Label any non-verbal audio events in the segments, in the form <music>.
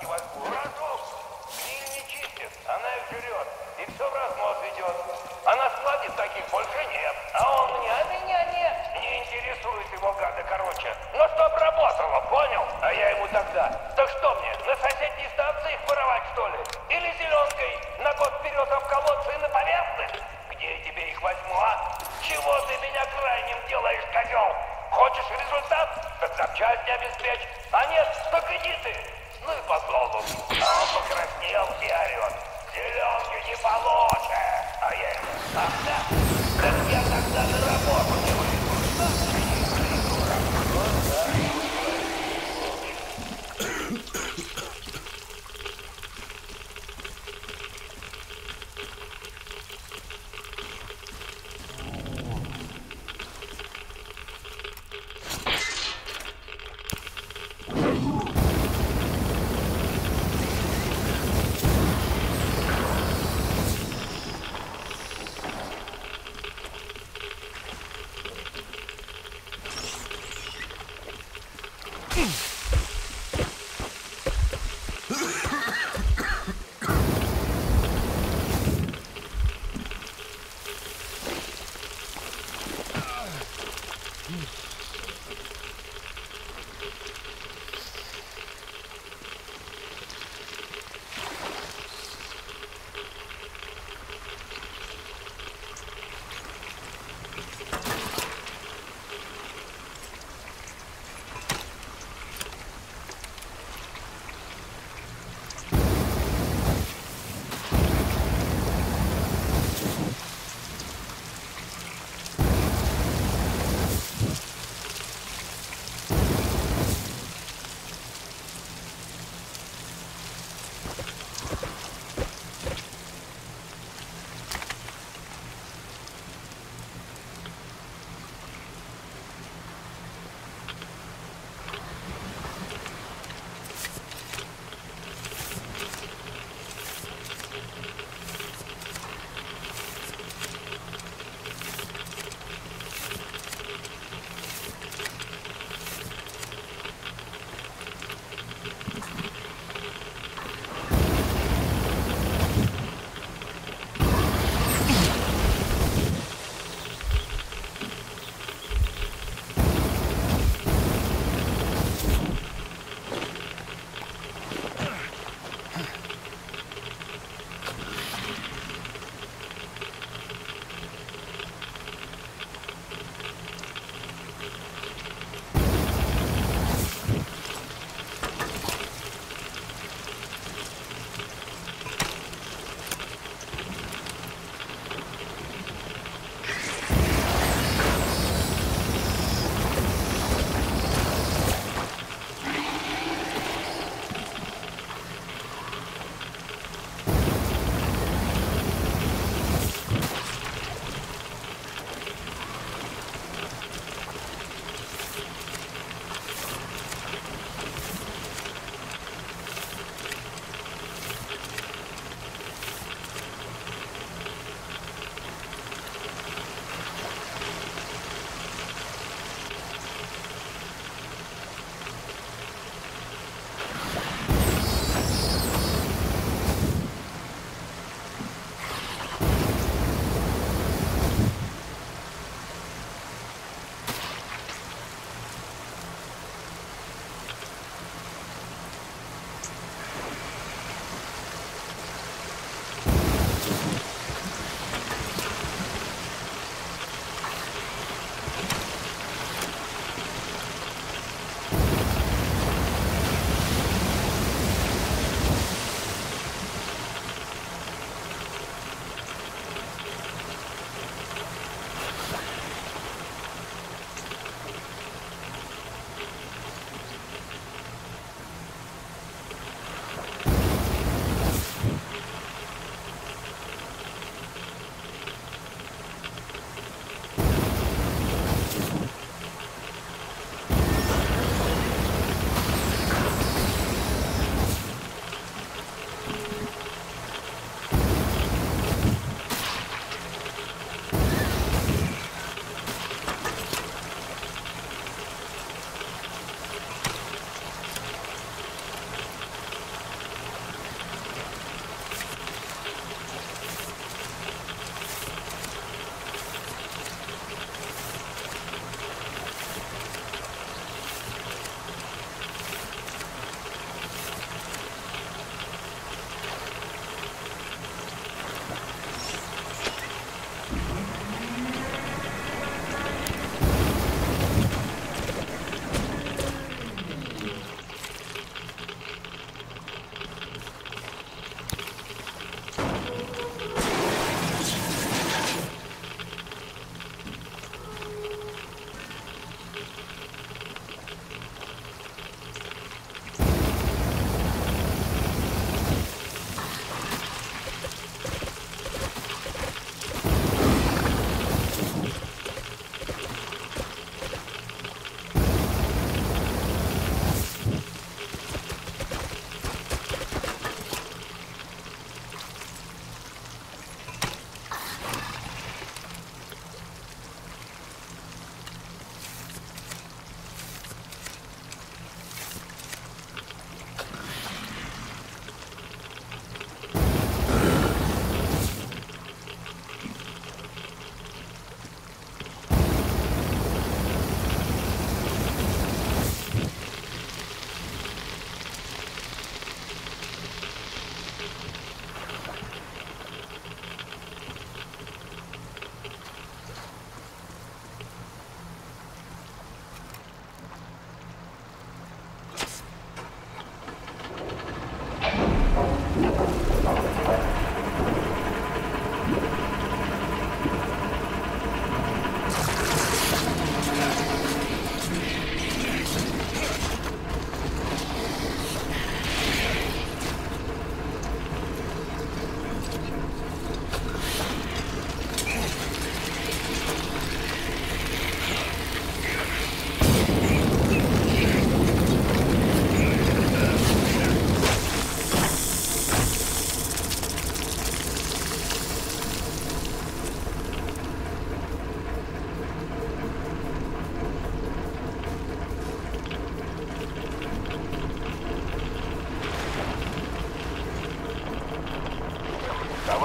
И вовсю разлук, глии не чистит, она их жрет и все в разнос ведет. Она спладит таких больше нет, а он а меня не интересует и волгода короче. Ну, Но что обработало, понял? А я ему тогда. Так что мне? На соседней станции прорвать что ли? Или зеленкой на год вперед в колодцы на поверхность? Где тебе их возьму? А чего ты меня крайним делаешь, кабел? Хочешь результат? Так запчасти обеспечь. А нет, так иди ты.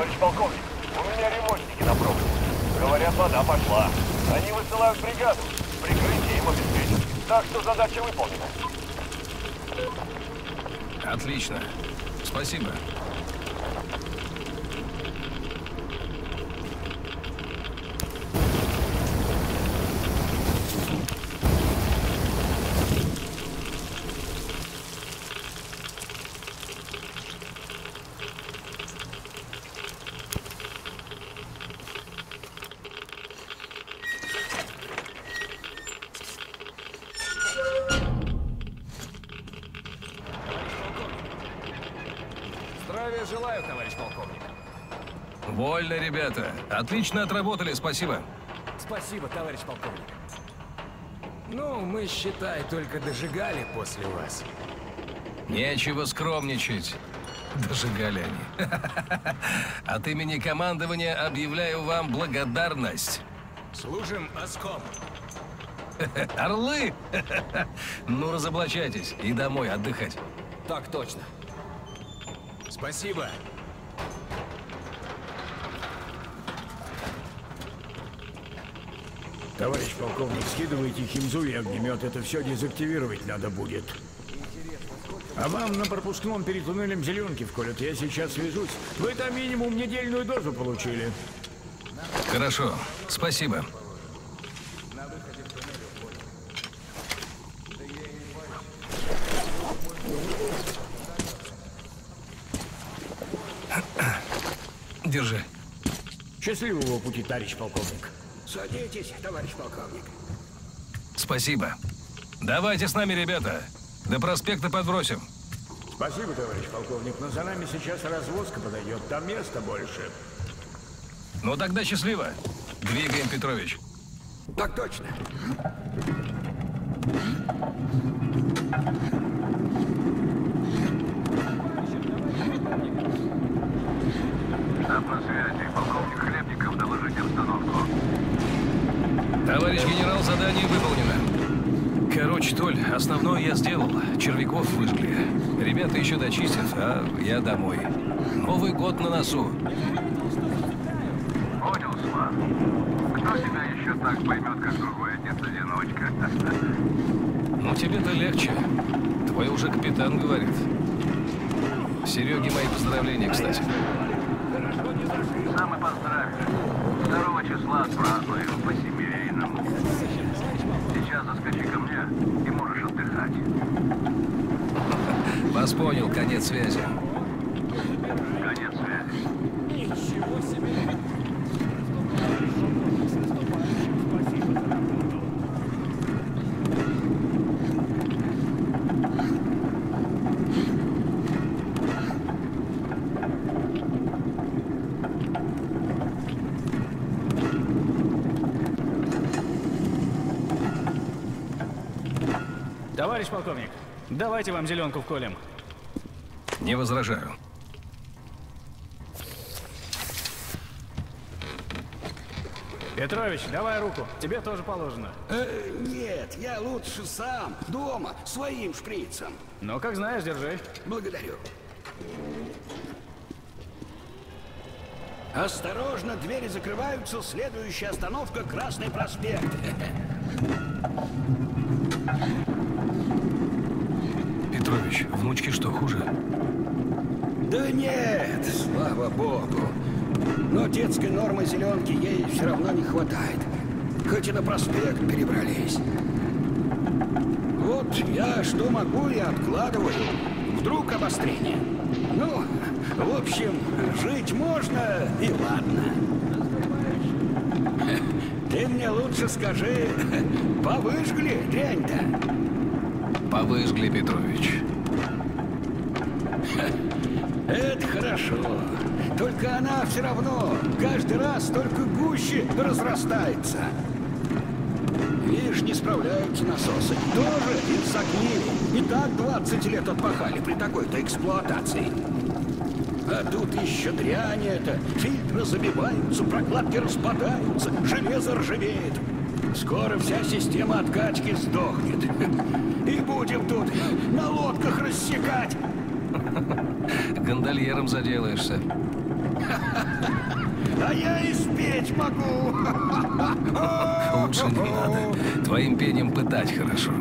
Товарищ полковник, у меня ремонтники на пробу. Говорят, вода пошла. Они высылают бригаду. Прикрытие им обеспечат. Так что задача выполнена. Отлично. Спасибо. Здравия желаю, товарищ полковник. Вольно, ребята. Отлично отработали, спасибо. Спасибо, товарищ полковник. Ну, мы, считай, только дожигали после вас. Нечего скромничать. Дожигали они. <laughs> От имени командования объявляю вам благодарность. Служим оском. <laughs> Орлы! <laughs> Ну, разоблачайтесь и домой отдыхать. Так точно. Спасибо. Товарищ полковник, скидывайте химзу и огнемет. Это все дезактивировать надо будет. А вам на пропускном перед туннелем зеленки вколют. Я сейчас свяжусь. Вы там минимум недельную дозу получили. Хорошо, спасибо. Держи. Счастливого пути, товарищ полковник. Садитесь, товарищ полковник. Спасибо. Давайте с нами, ребята. До проспекта подбросим. Спасибо, товарищ полковник, но за нами сейчас развозка подойдет. Там места больше. Ну тогда счастливо. Двигаем, Петрович. Так точно. Штаб на связи. Полковник Хлебников, доложите обстановку. Товарищ генерал, задание выполнено. Короче, Толь, основное я сделал. Червяков выжгли. Ребята еще дочистят, а я домой. Новый год на носу. Понял, Слав. Кто тебя еще так поймет, как другой отец-одиночка? Ну, тебе-то легче. Твой уже капитан говорит. Сереге мои поздравления, кстати. Сам и поздравишь. 2 числа отпразднуем по-семейному. Сейчас заскочи ко мне и можешь отдыхать. Вас понял, конец связи. Конец связи. Товарищ полковник, давайте вам зеленку вколем. Не возражаю. Петрович, давай руку, тебе тоже положено. Э, нет, я лучше сам, дома, своим шприцем. Ну, как знаешь, держи. Благодарю. Осторожно, двери закрываются. Следующая остановка Красный проспект. Петрович, внучки что, хуже? Да нет, слава богу. Но детской нормы зеленки ей все равно не хватает. Хоть и на проспект перебрались. Вот я что могу и откладываю. Вдруг обострение. Ну, в общем, жить можно и ладно. Ты мне лучше скажи, повыжгли дрянь-то? Повыжгли, Петрович. Это хорошо. Только она все равно каждый раз только гуще разрастается. Видишь, не справляются насосы. Тоже из-за. И так 20 лет отпахали при такой-то эксплуатации. А тут еще дрянь это. Фильтры забиваются, прокладки распадаются, железо ржавеет. Скоро вся система откачки сдохнет. <laughs> И будем тут на лодках рассекать. <laughs> Гондольером заделаешься. А я и спеть могу. Лучше не надо. Твоим пением пытать хорошо.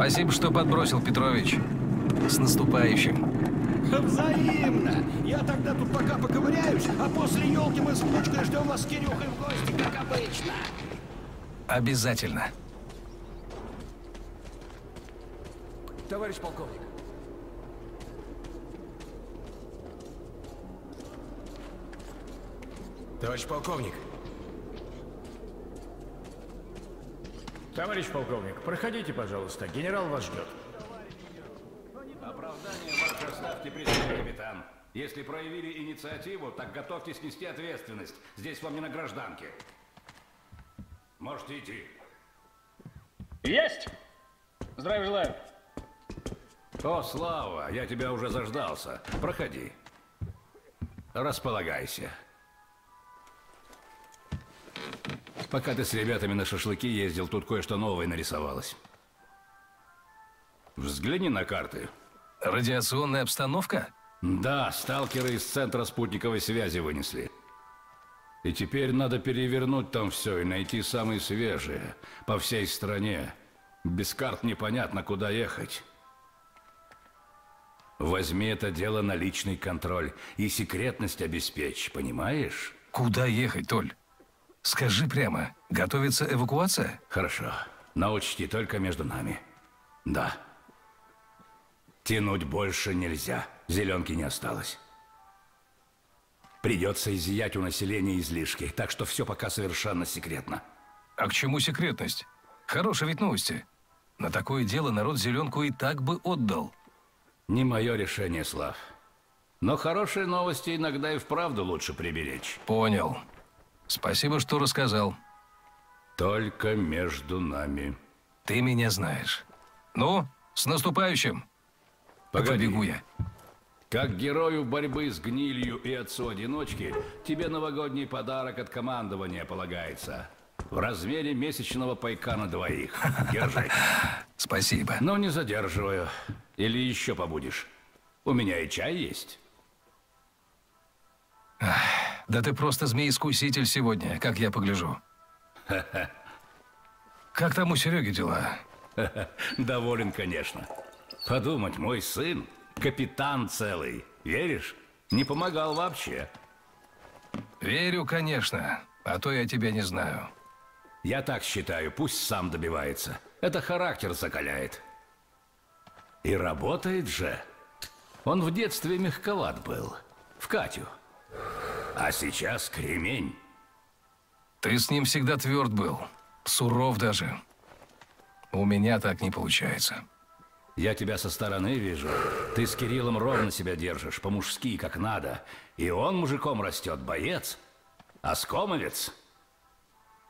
Спасибо, что подбросил, Петрович. С наступающим. Взаимно. Я тогда тут пока поковыряюсь, а после елки мы с внучкой ждем вас с Кирюхой в гости, как обычно. Обязательно. Товарищ полковник. Товарищ полковник. Товарищ полковник, проходите, пожалуйста. Генерал вас ждет. Оправдание вашей отставки при себе, капитан. Если проявили инициативу, так готовьтесь нести ответственность. Здесь вам не на гражданке. Можете идти. Есть! Здравия желаю. О, Слава, я тебя уже заждался. Проходи. Располагайся. Пока ты с ребятами на шашлыки ездил, тут кое-что новое нарисовалось. Взгляни на карты. Радиационная обстановка? Да, сталкеры из центра спутниковой связи вынесли. И теперь надо перевернуть там все и найти самые свежие. По всей стране. Без карт непонятно, куда ехать. Возьми это дело на личный контроль и секретность обеспечь, понимаешь? Куда ехать, Толь? Скажи прямо, готовится эвакуация? Хорошо. Но учти только между нами. Да. Тянуть больше нельзя. Зеленки не осталось. Придется изъять у населения излишки, так что все пока совершенно секретно. А к чему секретность? Хорошие ведь новости. На такое дело народ зеленку и так бы отдал. Не мое решение, Слав. Но хорошие новости иногда и вправду лучше приберечь. Понял. Спасибо, что рассказал. Только между нами. Ты меня знаешь. Ну, с наступающим. Погоди. Побегу я. Как герою борьбы с гнилью и отцу-одиночки, тебе новогодний подарок от командования полагается. В размере месячного пайка на двоих. <laughs> Держи. Спасибо. Но не задерживаю. Или еще побудешь. У меня и чай есть. Да ты просто змей-искуситель сегодня, как я погляжу. <laughs> Как там у Сереги дела? <laughs> Доволен, конечно. Подумать, мой сын капитан целый. Веришь? Не помогал вообще. Верю, конечно. А то я тебя не знаю. Я так считаю, пусть сам добивается. Это характер закаляет. И работает же. Он в детстве мягковат был. В Катю. А сейчас кремень. Ты с ним всегда тверд был. Суров даже. У меня так не получается. Я тебя со стороны вижу. Ты с Кириллом ровно себя держишь, по-мужски, как надо. И он мужиком растет, боец. Оскомовец.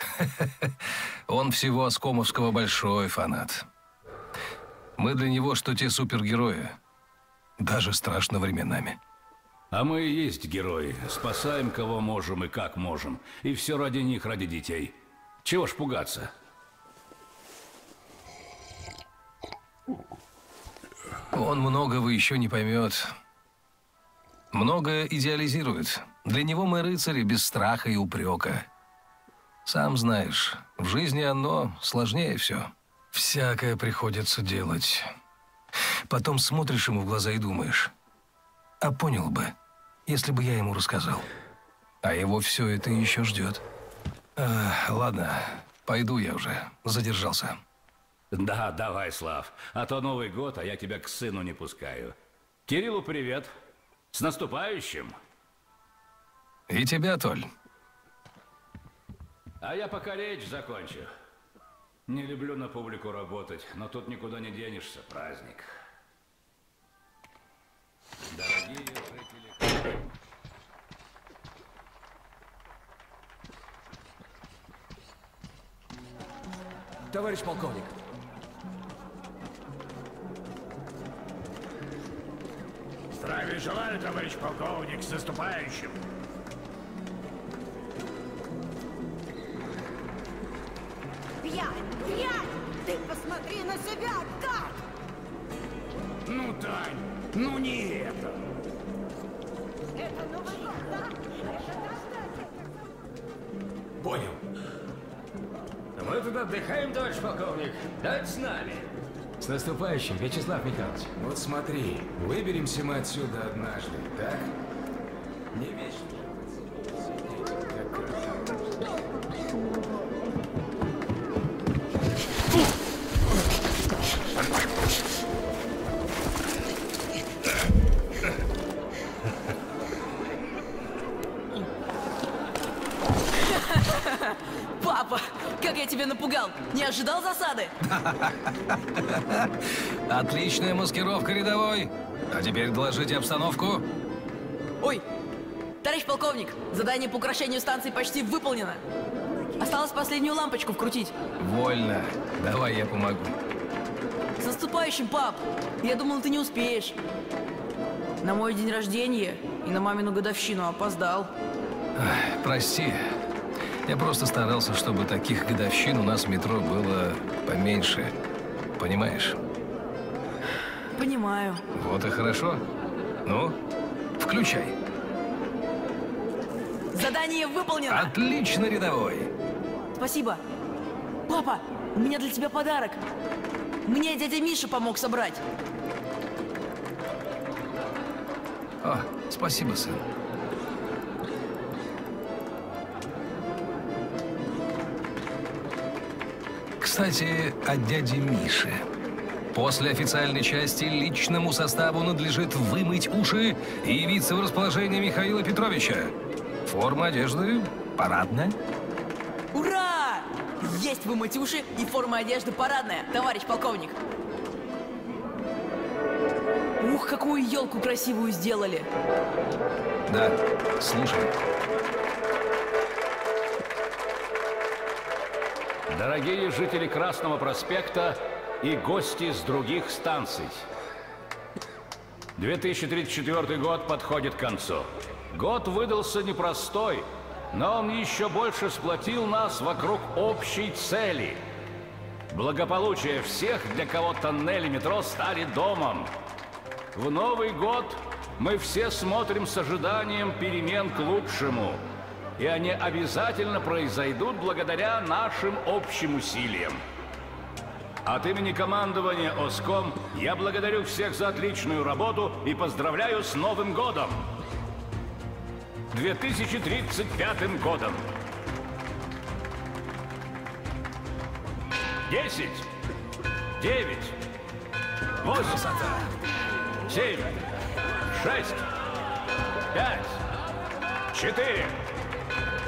<laughs> Он всего Оскомовского большой фанат. Мы для него что те супергерои. Даже страшно временами. А мы и есть герои. Спасаем кого можем и как можем. И все ради них, ради детей. Чего ж пугаться? Он многого еще не поймет. Многое идеализирует. Для него мы рыцари без страха и упрека. Сам знаешь, в жизни оно сложнее все. Всякое приходится делать. Потом смотришь ему в глаза и думаешь, а понял бы, если бы я ему рассказал. А его все это еще ждет. А, ладно, пойду я уже, задержался. Да, давай, Слав. А то Новый год, а я тебя к сыну не пускаю. Кириллу привет. С наступающим. И тебя, Толь. А я пока речь закончу. Не люблю на публику работать, но тут никуда не денешься. Праздник. Жители... Товарищ полковник. Здравия желаю, товарищ полковник, с наступающим! Дрянь, дрянь! Ты посмотри на себя, как! Ну, Тань, ну не это! Понял. Мы тут отдыхаем, товарищ полковник. Давайте с нами. С наступающим, Вячеслав Михайлович. Вот смотри, выберемся мы отсюда однажды, так? Не вечно. Папа, как я тебя напугал! Не ожидал засады? <laughs> Отличная маскировка, рядовой. А теперь доложите обстановку. Ой, товарищ полковник, задание по украшению станции почти выполнено. Осталось последнюю лампочку вкрутить. Вольно. Давай я помогу. С наступающим, пап! Я думал, ты не успеешь. На мой день рождения и на мамину годовщину опоздал. Прости. Я просто старался, чтобы таких годовщин у нас в метро было поменьше. Понимаешь? Понимаю. Вот и хорошо. Ну, включай. Задание выполнено! Отлично, рядовой. Спасибо. Папа, у меня для тебя подарок. Мне дядя Миша помог собрать. О, спасибо, сын. Кстати, о дяде Мише. После официальной части личному составу надлежит вымыть уши и явиться в расположение Михаила Петровича. Форма одежды парадная. Ура! Есть вымыть уши и форма одежды парадная, товарищ полковник. Ух, какую елку красивую сделали. Да, слушай. Дорогие жители Красного проспекта и гости с других станций. 2034 год подходит к концу. Год выдался непростой, но он еще больше сплотил нас вокруг общей цели. Благополучие всех, для кого тоннели метро стали домом. В Новый год мы все смотрим с ожиданием перемен к лучшему. И они обязательно произойдут благодаря нашим общим усилиям. От имени командования ОСКОМ я благодарю всех за отличную работу и поздравляю с Новым годом! 2035 годом! 10, 9, 8, 7, 6, 5, 4,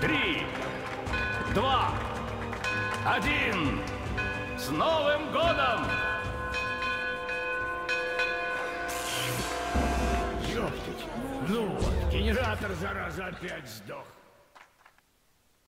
3, 2, 1. С Новым годом! Ёптать. Ну вот, генератор, зараза, опять сдох.